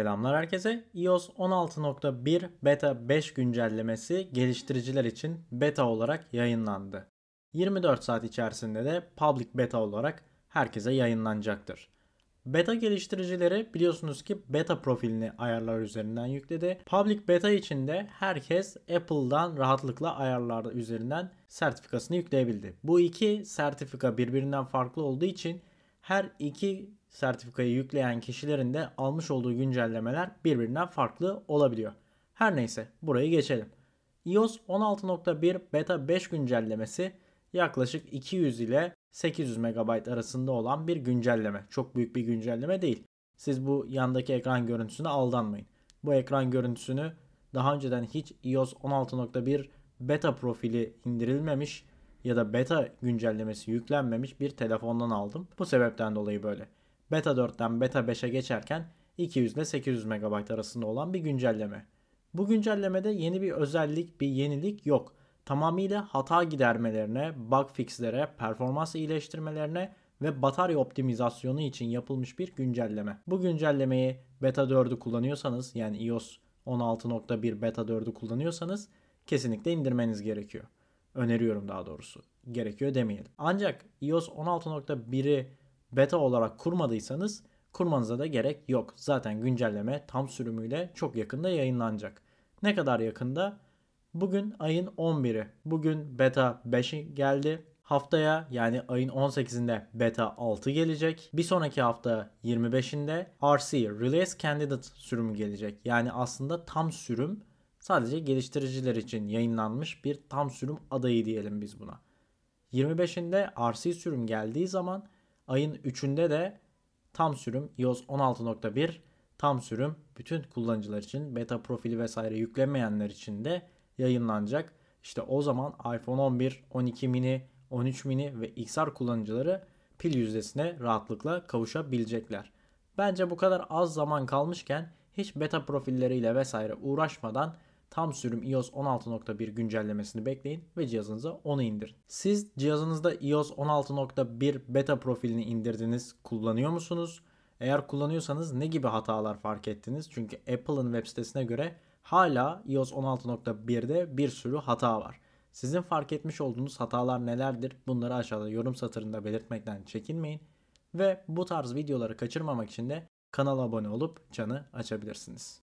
Selamlar herkese. iOS 16.1 Beta 5 güncellemesi geliştiriciler için beta olarak yayınlandı. 24 saat içerisinde de public beta olarak herkese yayınlanacaktır. Beta geliştiricileri biliyorsunuz ki beta profilini ayarlar üzerinden yükledi. Public beta için de herkes Apple'dan rahatlıkla ayarlar üzerinden sertifikasını yükleyebildi. Bu iki sertifika birbirinden farklı olduğu için her iki sertifikayı yükleyen kişilerin de almış olduğu güncellemeler birbirinden farklı olabiliyor. Her neyse burayı geçelim. iOS 16.1 beta 5 güncellemesi yaklaşık 200 ile 800 MB arasında olan bir güncelleme. Çok büyük bir güncelleme değil. Siz bu yandaki ekran görüntüsüne aldanmayın. Bu ekran görüntüsünü daha önceden hiç iOS 16.1 beta profili indirilmemiş ya da beta güncellemesi yüklenmemiş bir telefondan aldım. Bu sebepten dolayı böyle. Beta 4'ten Beta 5'e geçerken 200 ile 800 MB arasında olan bir güncelleme. Bu güncellemede yeni bir özellik, bir yenilik yok. Tamamıyla hata gidermelerine, bug fixlere, performans iyileştirmelerine ve batarya optimizasyonu için yapılmış bir güncelleme. Bu güncellemeyi Beta 4'ü kullanıyorsanız yani iOS 16.1 Beta 4'ü kullanıyorsanız kesinlikle indirmeniz gerekiyor. Öneriyorum daha doğrusu. Gerekiyor demeyelim. Ancak iOS 16.1'i beta olarak kurmadıysanız kurmanıza da gerek yok. Zaten güncelleme tam sürümüyle çok yakında yayınlanacak. Ne kadar yakında? Bugün ayın 11'i. Bugün beta 5'i geldi. Haftaya yani ayın 18'inde beta 6 gelecek. Bir sonraki hafta 25'inde RC Release Candidate sürümü gelecek. Yani aslında tam sürüm sadece geliştiriciler için yayınlanmış bir tam sürüm adayı diyelim biz buna. 25'inde RC sürüm geldiği zaman ayın 3'ünde de tam sürüm iOS 16.1 tam sürüm bütün kullanıcılar için beta profili vesaire yüklemeyenler için de yayınlanacak. İşte o zaman iPhone 11, 12 mini, 13 mini ve XR kullanıcıları pil yüzdesine rahatlıkla kavuşabilecekler. Bence bu kadar az zaman kalmışken hiç beta profilleriyle vesaire uğraşmadan tam sürüm iOS 16.1 güncellemesini bekleyin ve cihazınıza onu indirin. Siz cihazınızda iOS 16.1 beta profilini indirdiniz, kullanıyor musunuz? Eğer kullanıyorsanız ne gibi hatalar fark ettiniz? Çünkü Apple'ın web sitesine göre hala iOS 16.1'de bir sürü hata var. Sizin fark etmiş olduğunuz hatalar nelerdir? Bunları aşağıda yorum satırında belirtmekten çekinmeyin. Ve bu tarz videoları kaçırmamak için de kanala abone olup çanı açabilirsiniz.